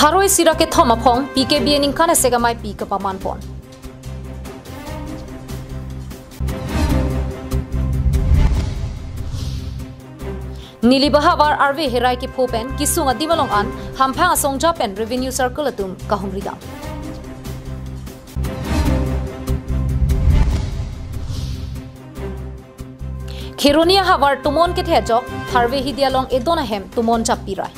tharoi sira ke thoma phong pkbn in kana sega mai pika paman pon nilibahabar arve herai ki phopen kisung adimalong an hamphang asong pen revenue circle atum kahumrigam খেরনিয়া harbour Tuman K থেজক থারবে হিদিয়ালং এদোনাহেম Tuman চাপিরায়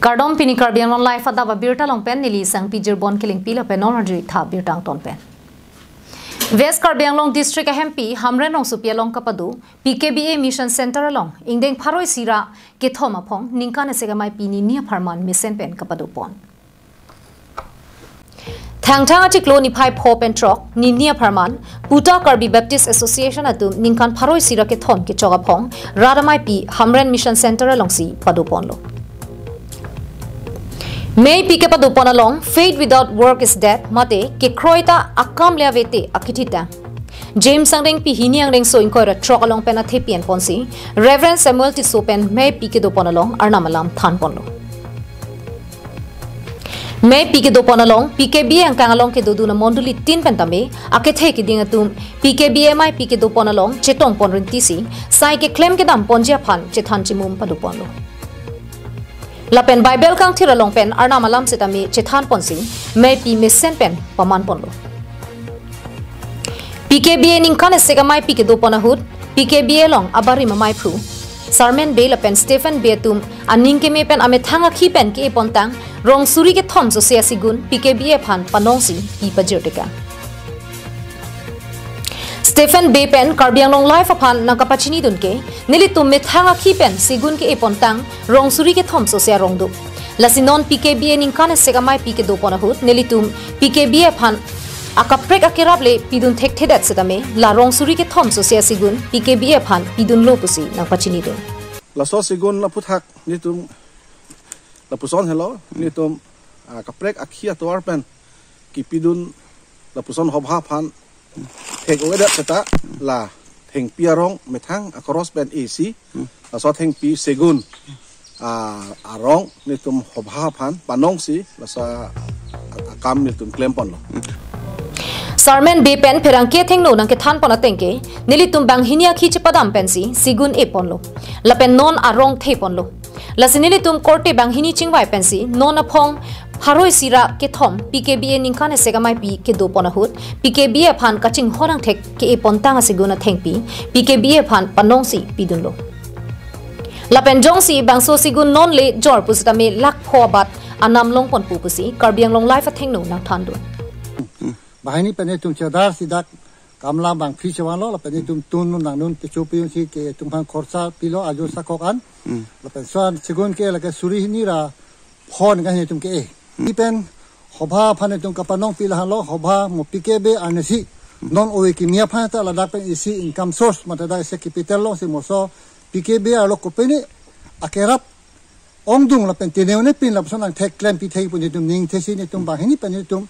Kardom pini karbian on life adawa birta long pen nili sang pijir bon killing pila pen on arjuri tha birtang ton pen. West Karbianglong District AMP Hamrenong Supialong Kapadu PKBA Mission Center along Ingdeng Pharoi Sira Kethoma Phong Ningkana Segamai Pini Nia Pharman Mission Pen Kapadu Pon Thangthanga Chiklo Niphai Pho Pen Trok Ninia Pharman Puta Karbi Baptist Association Atum Ningkan Pharoi Sira Kethon Kichoga Phong Radamai P Hamren Mission Center along Si Padu Pon Lo May pikapa dupanalong, faith without work is death, mate, ke kroita akam lea vete akitita. James ang ring pihini ang ring so inko ra trok along pena thepian ponsi, Reverend Samuel Tisopen may pike dupanalong arnamalam than ponlo. मैं पीके दो पनालोंग पीके B एंग कांगलोंग के दो दूना मंडली तीन पेंटमे आके थे कि दिंग तुम पीके बी एम आई पीके दो पनालोंग चेटोंग पोनरिंतीसी साई के क्लेम के दाम पंजिया फान चेथान चिमुम पदुपानलो lapen bible kang thira longpen arna malam sitami chethan pon sing me pi me sen pen paman pon lo pkb ning kan se ga mai pk do pona hut pkb long abari ma mai phu sarmen bail apen stephen betum aning ke me pen ame thanga khi pen ke pon tang rong suri ke thom so se asi gun pkb e phan panong sing pi pajote ka Stephen B. Pen, Karbiang Long Life of Han, Nakapachini Dunke, Nili to Methanga Kipen, Sigunke Epontang, Rong Surike Thompso Sia Rongdu. Lasinon PKB and Inkana Segamai Pike do Ponahut, Nili to PKB upon Akaprek Akirable, Pidun Tek Tedat Sedame, La Rong Surike Thompso Sia Sigun, PKB upon Pidun Lopusi, Nakapachini Dun. La Sosigun Laputak, Nitum Lapuson Hello, Nitum Akaprek Akia to Arpen, Kipidun Lapuson Hobhapan. ทงก็เด้ดัตตาลาเทงพิอรองเมทั้ง a c ร o s s b นเอซีแล้วสอดเทงพิเซกุนอาอารองนี่ตุ้มหอบฮาพันปานองซีแล้สอดกรามนี่ตุ้มเคลมปอนล่ะสาร์แมนบีเป็นเพรังเกียทเทงโนนังเกทันปอนละเทงเกะนี่ลิตุ้มบังฮินยาขีจับดัมเป็นสีเซกุนเอปอนล่ะแล้วเป็นนอนอารองเทปอนล่ะแล้วสินี่ลิตุ้มคอร์เต้บังฮินีชิงไวเพนซีนอนอพง হাৰৈ চিৰা কে থম পি কে বি এ নিংখানে চেগামাই পি কে দু পনাহুত পি কে বি এ ফান কাচিং হৰং ঠেক কে এ পন্তাং আছে গুণ ঠেং পি পি কে বি এ ফান পানং চি পি দুন লো লাপেন জং চি বেংচো চি গুণ নন লে জ্বৰ পুচিত আমি লাখ খোৱা বাট আনাম লং পন পু পুচি কাৰ্বি আংলং লাইফ আ ঠেং নৌ নাক থান দু বাহিনী পেনে তুম চেদাৰ চি দাক কামলা বাং ফি চেৱান লওঁ লাপেন তুম তুন নাং নুন পিছু পি চি কে তুমখান খৰচা পিলো আজো চাকক আন লাপেন চান চিগুণ কে লাগে চুৰি হিনি ৰা ফোন গাহিনী তুমি কে এ นี่เป็นหอบาพันตรงกับปน้องปีละหันล้อหอบาามุปิเกเบอันนี้สินอนโอเวกิเนียพันแต่ระดับเป็นอีสีอินคัมซอสมาแั่ได้เซกิปิเตลล์สิมสอปิเกเบอโลกุเปนี่อาเครับองดุงเราเป็นเตเนวเนี่ยเป็นลัาผสมนังเทคแกลมปีเทียปุ่นนุ่งนิ่งเทสีเนี่ตรงบางเฮนนี่เป็นเนี่ยตุ่ม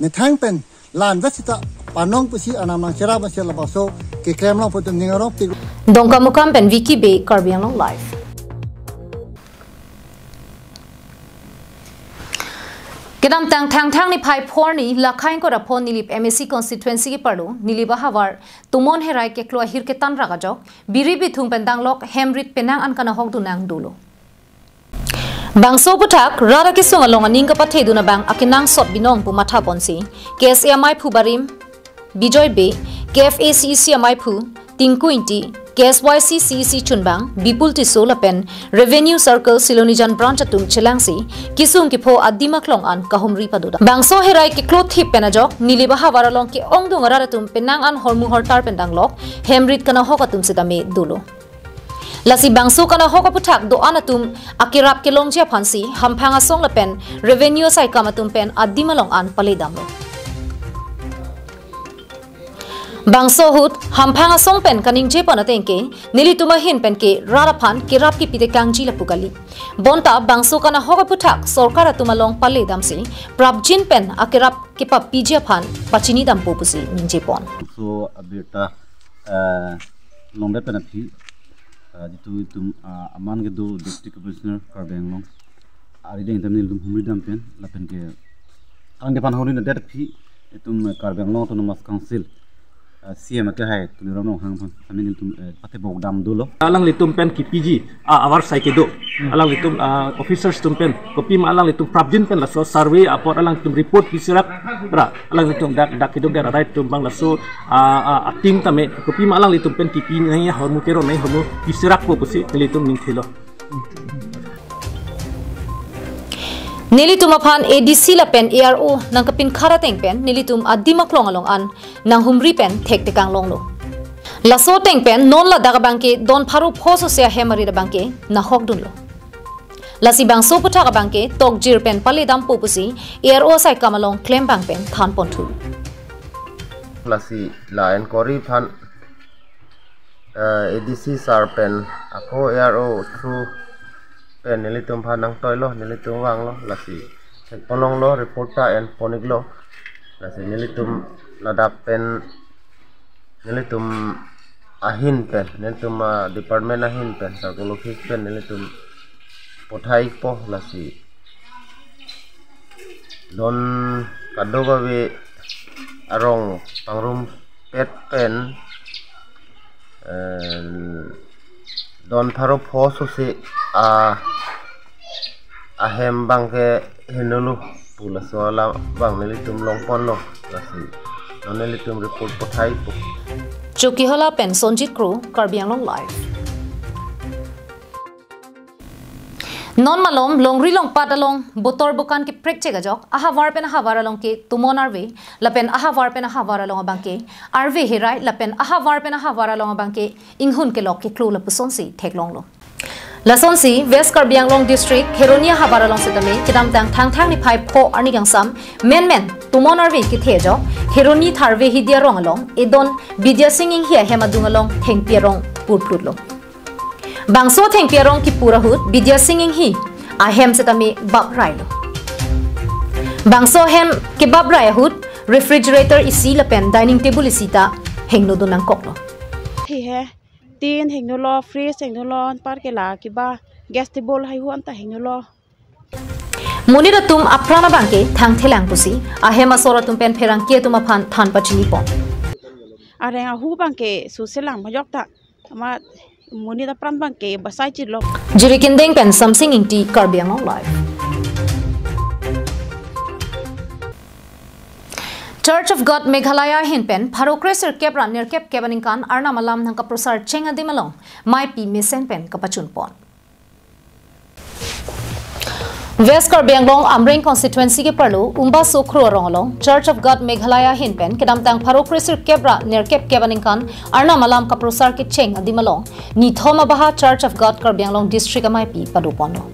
ในทั้งเป็นลานวัชิตะปน้องปุซีอันนำมาเชืาบมาเชื่อมาโซเกแกลมเราปุ่นจุ่มนิ่งเราปีดงกับมุกัมเป็นวิกิเบคาร์บิองลองไลฟ์ কেদাম তং থং থং নি ফাই ফোর নি লাখাই কো রা ফোন নিলিপ এমএসসি কনস্টিটুয়েন্সি কি পড়ু নিলিবা হাওয়ার তুমন হে রাই কেক্লো আহির কে তান রাগা জক বিরি বি থুম পেন দাং লক হেমরিত পেনাং আন কানা হক দুনাং দুলো বাংসো বুঠাক রারা কি সুঙ্গা লং নিং কপা থে দুনা বাং আকি নাং সট বিনং পু মাথা বনসি কে এস এম আই ফু বারিম বিজয় বে কে এফ এ সি সি ফু তিং KSYC CEC Chunbang, Bipul Tisolapen, Revenue Circle Silonijan Branch Atung Chelangsi, Kisung Kipho Adimaklong An Kahumri Paduda. Bangso Herai Kiklot Hip Penajok, Nilibaha Varalong Ki Ongdung Aratum Penang An Hormu Hortar Pendanglok, Hemrit Kanahokatum Sitame Dulu. Lasi bangso kana hoka puthak do anatum akirap kelong jia phansi hampanga song lapen revenue sai kamatum pen adimalong an paledamlo. bangso hut hampang asong pen kaning je pana tengke nili tuma hin pen ke raraphan ki pite kangji la pugali bonta bangso kana hoga puthak sarkar tuma long pale damsi prabjin pen akerap ke pa pije phan pachini dam popusi ninje pon so abeta uh, uh, longda pen api jitu uh, tum aman ke do district commissioner kar long, ari deng tamni dum humri dam pen lapen ke kang depan horin dat phi tum kar benglong to namas council siem ke hai tu ramno hang phang samin tum pate bok dam du lo alang li tum pen ki pg a awar sai ke do hmm. alang li tum officers tum pen kopi ma alang li tum prabjin pen la so survey apor alang tum report ki sirap ra alang li tum dak dak ke do gar rai tum bang la so a a tim ta me kopi ma alang li tum pen ki pg nei ya, hormu ke ro nei hormu ki sirap ko ko si li tum min thelo hmm. Nilitum apan ADC la pen ARO nang kapin khara teng pen nilitum adimak long along an nang humri pen thek tekang long lo. Laso teng pen non la daga bangke don pharu phoso se hemari da bangke na hok dun lo. Lasi bang so putha ga bangke tok jir pen pale dam popusi ARO sai kamalong claim bang pen than pon thu. Lasi la enquiry phan uh, ADC sar pen ako ARO through en el item pa nang toy lo en el item wang lo la si en polong lo reporta en ponik lo la si en el item la da pen en el item ahin pen en el item department ahin pen sa ko lokis pen en el item pothai po la si don kado ba we arong pangrum pet pen don pharo phosu se আহেম Banke হেনলু পুলাচলা বাংলি তুম লংপন্ন তুম report পঠাই চকিহলা পেনশনজি ক্রু কার্বিয়াং live নন মালম লংরি লং পাতালং বোতর বোকান কে প্রেক চেগা জক আহা ওয়ার পেন আহা ওয়ার কে তুমন আর ভে লাপেন আহা ওয়ার পেন আহা ওয়ার লং বাঙ্কে আর ভে হেরাই লাপেন আহা ওয়ার পেন আহা ওয়ার লং বাঙ্কে ইংহুন কে লক কে ক্লু লপসন সি থেক লং লং লাচনসি ওয়েস্ট কার্বিয়াংলং ডিস্ট্রিক্ট খেরোনিয়া হাবার অলং সিদামে চিদাম তাং থাং থাং নি ফাই ফো আর নি গংসাম মেন মেন তুমন আর ভে কিথে জ খেরোনি থারবে হি দিয়া রং অলং এদন বিদ্যা সিং ইং হিয়া হেমা দুং অলং থেং পিয়া রং পুর পুর লং বাংস থেং পিয়া রং কি পুরা হুত বিদ্যা সিং ইং হি আহেম সিদামে বাব রাই লো বাংস হেম কে বাব tin heng no lo freeze heng no lo par ke la ki ba gas table hai huan ta heng no lo मुनिरा तुम अप्राना बांके थांग थे लांग पुसी आहे मसोरा तुम पेन फेरांग किए तुम अफान थान पचनी पों अरे आहु बांके सुसे लांग मजोक ता अमा मुनिरा प्राण बांके बसाई चिलो जिरिकिंदेंग पेन समसिंग इंटी करबियांग live church Church of God Meghalaya Hinpen Bharokre Sirkep Ran Nirkep Kebaninkan Arna Malam Nangka Prasar Cheng माय पी मिसेन पेन Kapachun पोन वेस्ट कर बेंगलोंग अमरेंग कॉन्स्टिट्यूएंसी के परलो उम्बा सोखरो रोंगलोंग चर्च ऑफ गॉड मेघालय हिनपेन के नाम तंग फरो क्रिसर केब्रा कैबनिंग कान अरना मलाम का प्रसार के चेंग अदिमलोंग निथोमा बहा चर्च ऑफ गॉड कर बेंगलोंग डिस्ट्रिक्ट माय अमाइपी पदुपोनो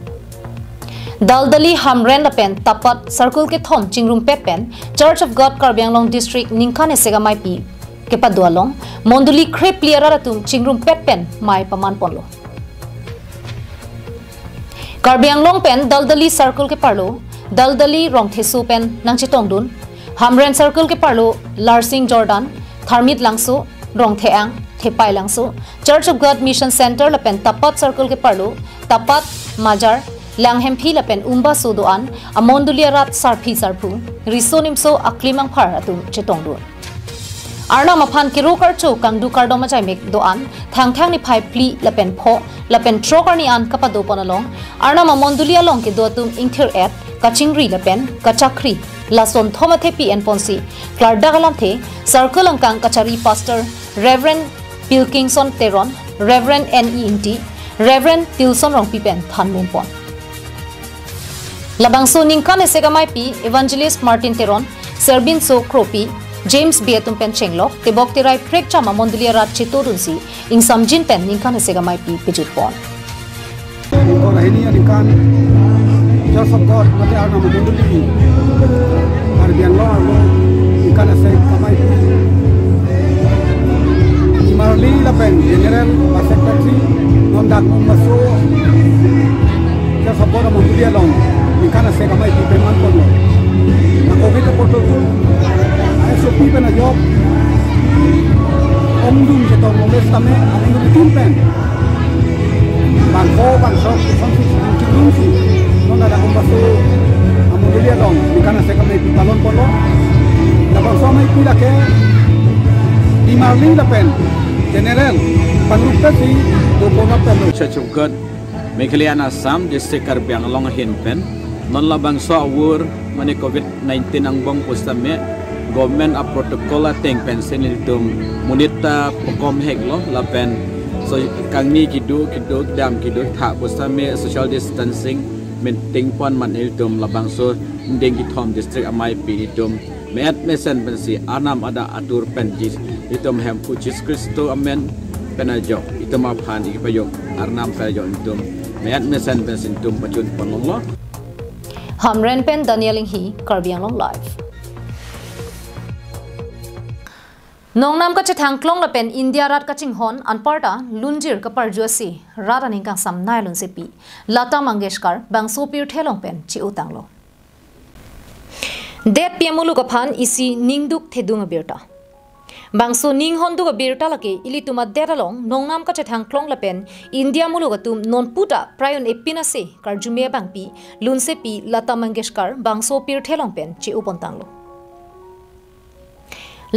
दलदली हमरेन लपेन तपत सर्कुल के थोम चिंगरुम पेपेन church of God Karbi Anglong district निंखा ने सेगा माइपी के पदुआलोंग मोंदुली क्रेप लियरा तुम चिंगरुम पेपेन माइ पमान पोलो कार्बियांगलोंग पेन दलदली सर्कुल के पारलो दलदली रोंगथेसु पेन नंगचे टोंगदुन हमरेन सर्कुल के पारलो लार्सिंग जॉर्डन थर्मित लांगसु रोंगथेआंग थेपाई लांगसु church of God mission centre लपेन तपत सर्कुल के पालो तपत माजार ลังเฮมพีเลเป็นอุ้มบาสุดอันอามอนดุลียรัตสารพีสารพูริโซนิมโซอัคลิมังพาร์ตุมเจตองดูอาณาเมพันกิโรการ์ชูกังดูการ์ดมาัยเมกดูอันทางแทงนิพายพลีเลเป็นพอเลเป็นทรชกันิอันกับปะดูปนลงอาณาเมมอนดุลียลงกิดูตุมอิงเทอร์เอ็ดกัจิงรีเลเป็นกัจักรีลาสุนทอมาเทพีเอ็นปอนซีคลาร์ดากลันเทสาร์ุลังกังกัจารีพาสเตอร์เรเวนบิลกิงสันเทรอนเรเวนเอ็นอีอินตีเรเวนติลสันรองพีเป็นทันมุมปอน labangso ningkan ese gamai pi evangelist martin teron serbin so kropi james bietum pen chenglok tebok terai prek chama mondulia rat chito dunsi ing samjin pen ningkan ese gamai pi pejut pon kon ahini ningkan just of god mate arna monduli ar bianlo ningkan ese gamai pi Marli la pen general secretary non dak maso ya Mikana kala sega may ɓiɓɓe man na nako wede goɗɗo ɗum ay so ɓiɓe no joob om ɗum so taw mo westame aɗa ɗum timpen ban fo ban sok santi ɗum si so amo sega may ɓiɓɓa lon na daban so may ke di marlin le pen general si, do pona pen chachugad Meghalaya Assam district Karbi Anglong longhin pen non labang bangsa awur mani COVID-19 ang bong postame government a protocol a teng pensen itum munita pokom la pen so ni kidu kidu dam kidu tha postame social distancing teng pon man litum labang so ding thom district amai itum meat mesen pensi anam ada atur penjis itum hem jis kristo amen penajok itum aphan ikipayok arnam penajok itum meat mesen pensi tum pacun pon Allah हम रेनपेन दानियालिंग ही Karbiang live नोंगनाम का चथांगलोंग लपेन India रात का चिंहोन अनपार्टा लुंजिर का परजुसी रात अनिंगा सामना लुन से पी लता मंगेशकर बंगसोपीर ठेलों पेन ची उतांगलो देत पियमुलु का फान इसी निंदुक थेदुंग बेटा বাংসু নিং হনদুগ বিরটা লাগে ইলি তুমা দেরালং নং নাম কাছে থাংক্লং লাপেন ইন্ডিয়া মুলুগ তুম নন্পুটা প্রায়ন এপিন আছে কার জুমিয়া বাংপি লুনসে পি লতা মঙ্গেশকর বাংসো পির ঠেলং পেন চে উপন্তাংল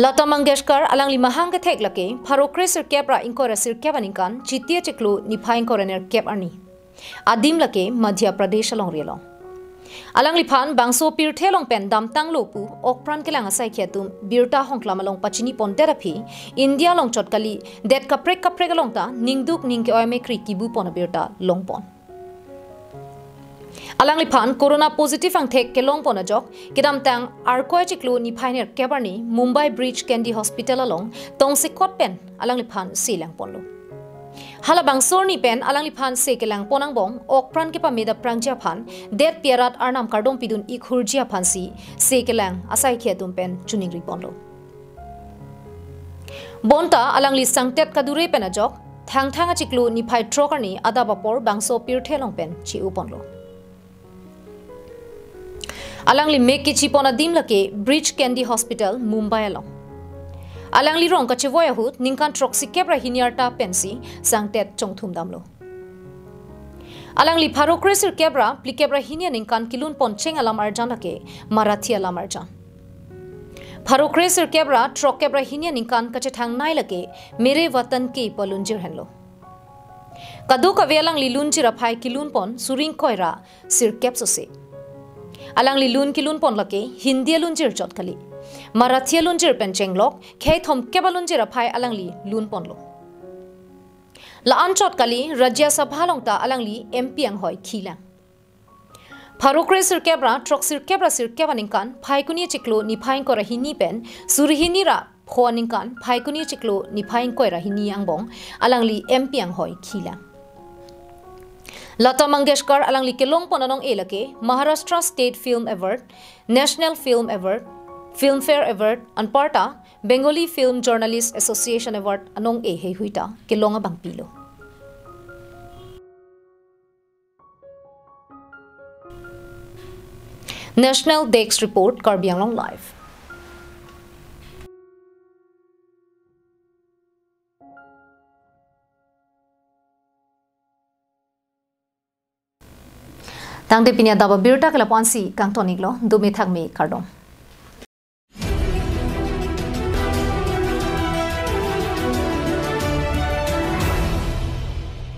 লতা মঙ্গেশকর আলাংলি মাহাঙ্গ থেক লাগে ফারোক্রেসের ক্যাবরা ইংকর আসির ক্যাবা নিকান চিতিয়া চেকলু নিফা ইংকরেনের ক্যাব আর্নি আদিম লাগে মধ্যপ্রদেশ লং রিয়লং alangli phan bangso pir thelong pen dam tang lo pu ok pran kelang asai khe tum birta honglam along pachini pon therapy india long chotkali det ka prek ka prek along ta ningduk ning ke oime kri kibu pon birta long pon alangli phan corona positive ang thek ke long pon ajok kidam tang arkoichi klu ni phainer kebarni mumbai bridge candy hospital along tong se kot pen alangli phan silang pon lo Hala bang sorni pen alang lipan se kelang ponang bom ok pran ke pamida prang japan det pierat arnam kardom pidun ikhur japan si se kelang asai khe dum pen chuning ri bondo bonta alang li sangtet kadure pen ajok thang thang achiklu ni phai trokar ni adaba por bangso pir thelong pen chi uponlo alang li mek ki chi pona dim lake bridge candy hospital mumbai along alang lirong ka chevoya hut ningkan troxic kebra hiniarta pensi sangtet chongthum damlo alang li alangli kresir kebra pli kebra hinia ningkan kilun poncheng alam arjana ke marathi alam arjan kresir kebra trok kebra hinia ningkan ka kache nai lake mere watan ke palunjir henlo kadu ka li lunjir aphai kilun pon suring koira sir kepsose alang li lun kilun pon lake hindi alunjir jotkali মাৰাঠিয়া লুঞ্জিৰ পেঞ্চেং লগ খেই থম কেবা লুঞ্জিৰ আফাই আলংলি লুন পনলো লাঞ্চত কালি ৰাজ্যসভা লংতা আলংলি এম পি এং হয় খিলা ফাৰুকৰে চিৰ কেবৰা ট্ৰক চিৰ কেবৰা চিৰ কেবা নিংকান ফাইকুনি চিকলো নিফাইং কৰা হি নি পেন চুৰহি নিৰা ফোৱা নিংকান ফাইকুনি চিকলো নিফাইং কয়ৰা হি নি আংবং আলংলি এম পি এং হয় খিলা লতা মংগেশকৰ আলংলি কেলং পনং এইলৈকে Maharashtra state film award national film award Filmfare award আনপাৰ্টা Bengali film journalist association award আনং এ হে হুইটা কে লঙা বাং পিলো national desk report Karbi Anglong live তাংদে পিনিয়া দাবা বিৰটা কলা পানসি কাং টনিগলো দুমি থাকমি কাৰডম